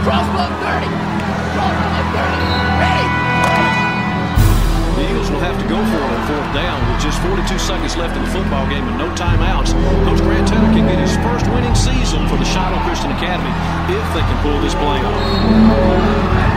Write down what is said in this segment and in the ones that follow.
Crossbow 30! Crossbow 30! Ready! The Eagles will have to go for it on fourth down with just 42 seconds left in the football game and no timeouts. Coach Grant Taylor can get his first winning season for the Shiloh Christian Academy if they can pull this play off.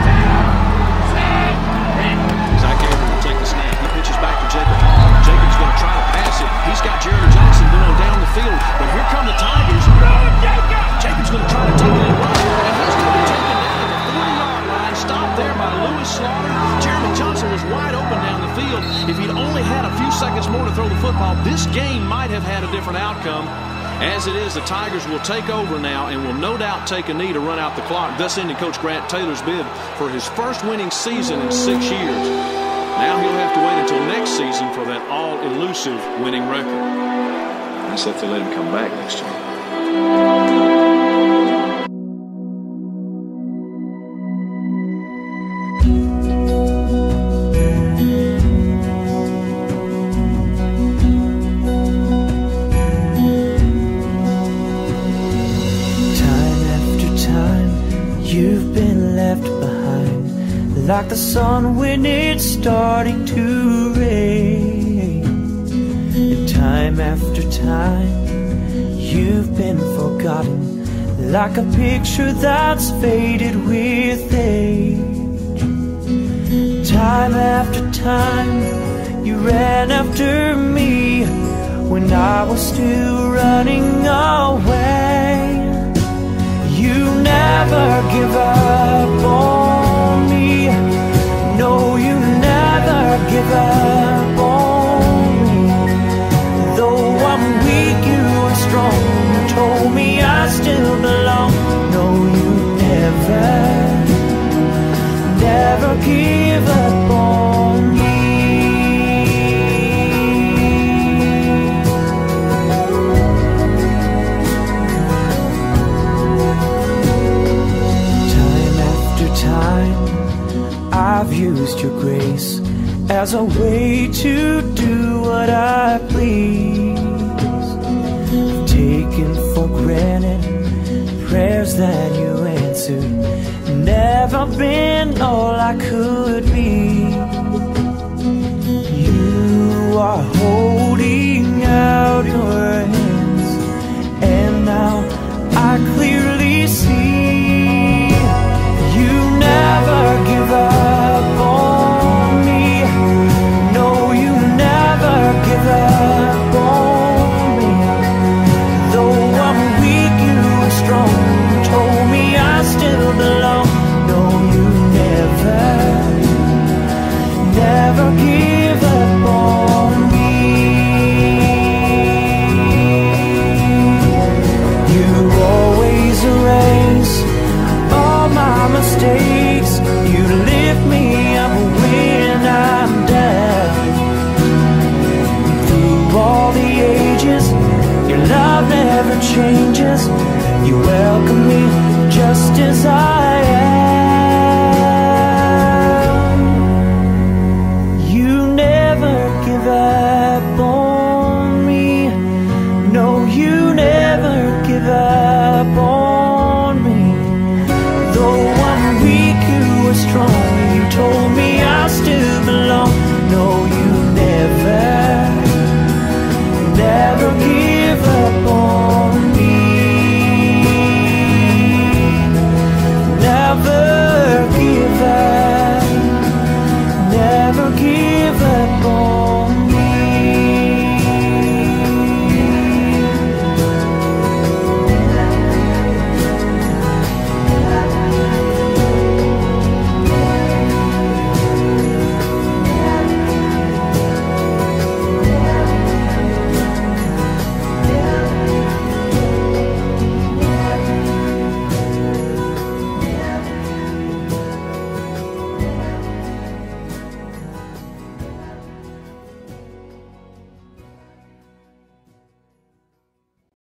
Seconds more to throw the football, this game might have had a different outcome. As it is, the Tigers will take over now and will no doubt take a knee to run out the clock, thus ending Coach Grant Taylor's bid for his first winning season in six years. Now he'll have to wait until next season for that all-elusive winning record. That's if they let him come back next year. Like the sun when it's starting to rain. And time after time, you've been forgotten, like a picture that's faded with age. Time after time, you ran after me when I was still running away. You never give up time, I've used your grace as a way to do what I please. Taken for granted prayers that you answered, never been all I could be. You are holding out your hands, and now I clearly see just as I am. keep